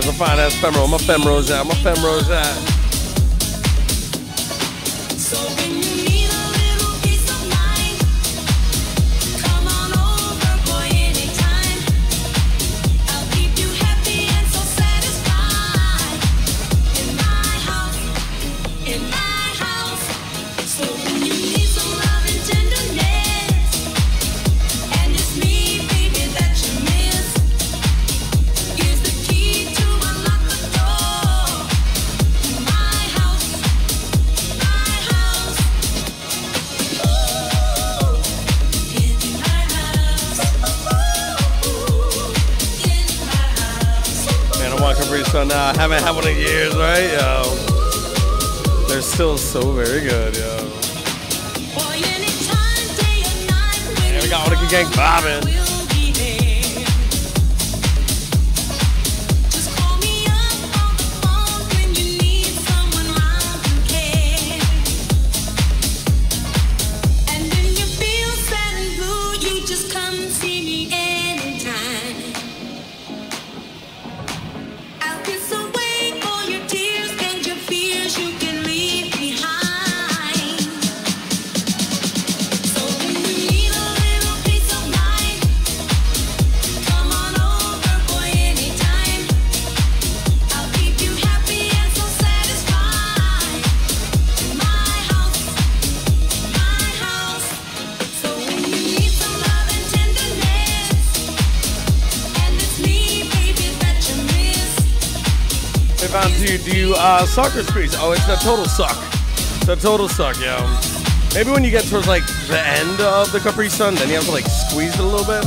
ass, a fine ass femro. My femro's at, my femro's at. Man, I want Capri Sun now. I haven't had one in years, right? Yo. They're still so very good, yo. Yeah, we got Onika Gang bobbing. They found to do uh, soccer streets. Oh, it's a total suck. It's a total suck, yo. Maybe when you get towards like the end of the Capri Sun, then you have to like squeeze it a little bit.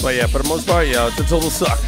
But yeah, for the most part, yeah, it's a total suck.